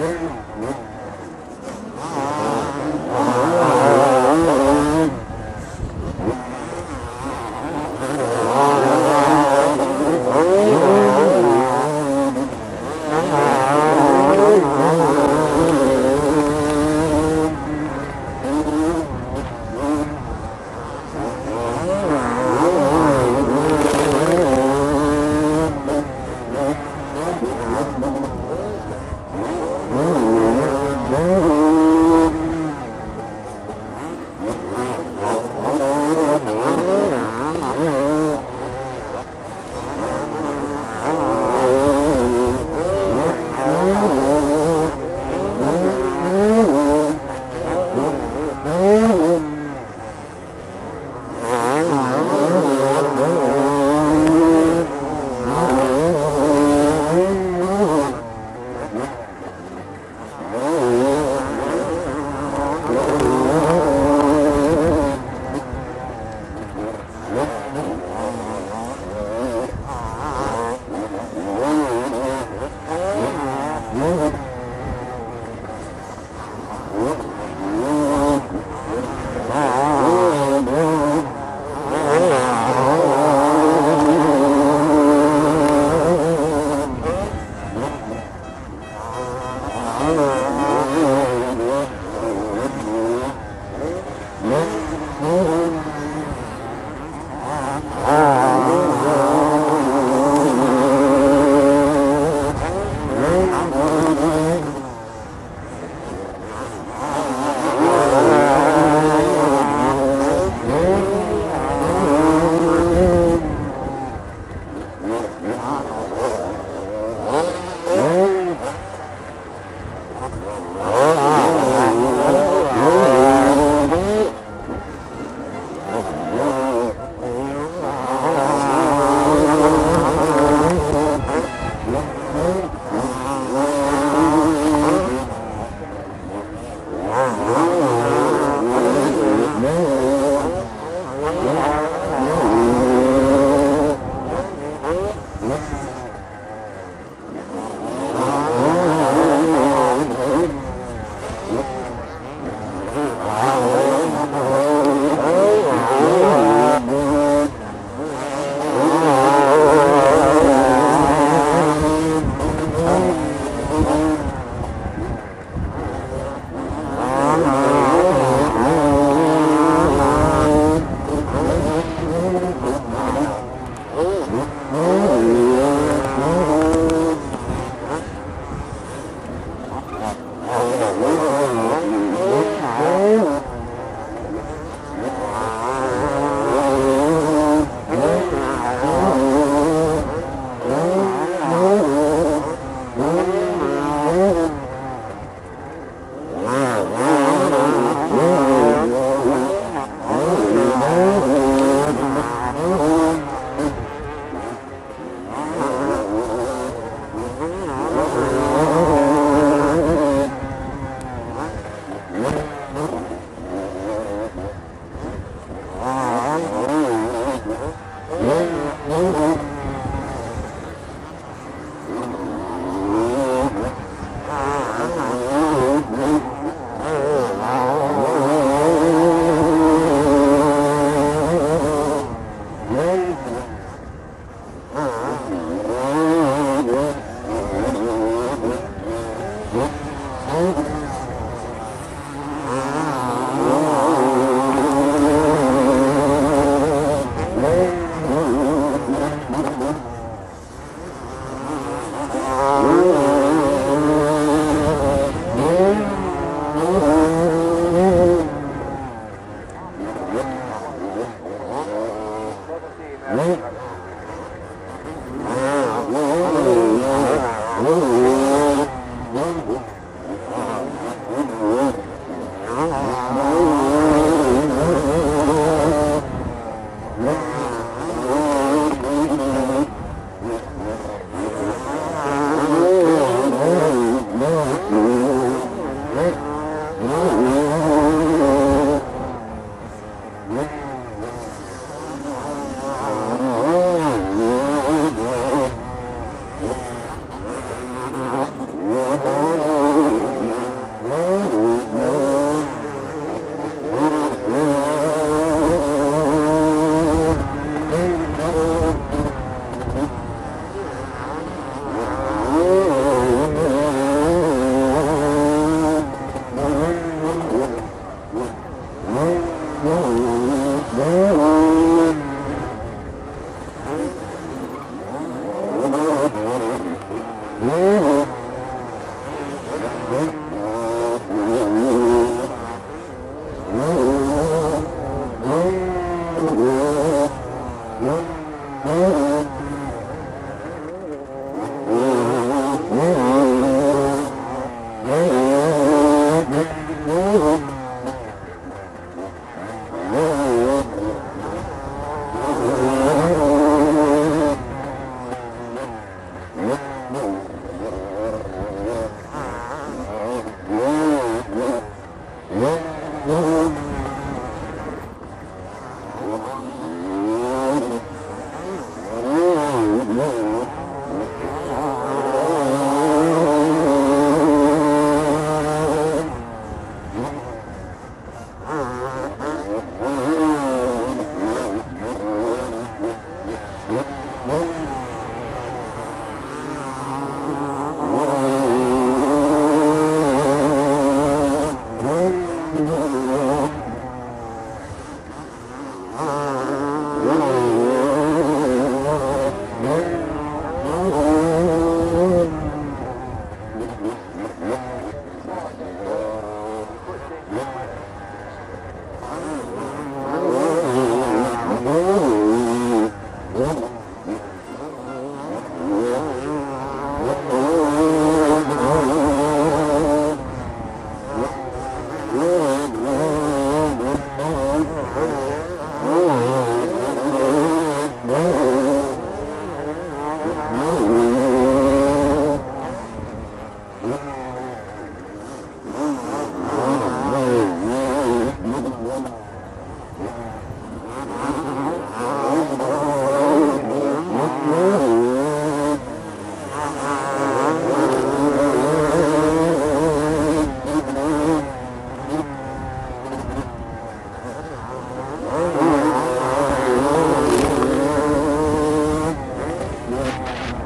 Oh, oh, oh. not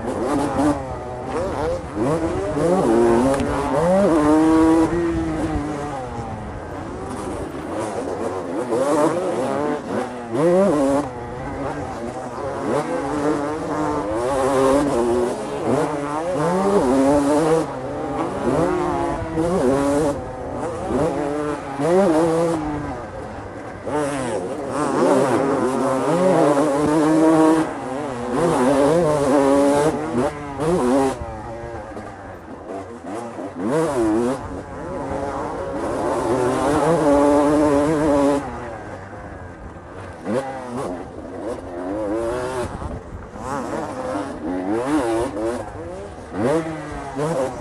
Thank you. Well,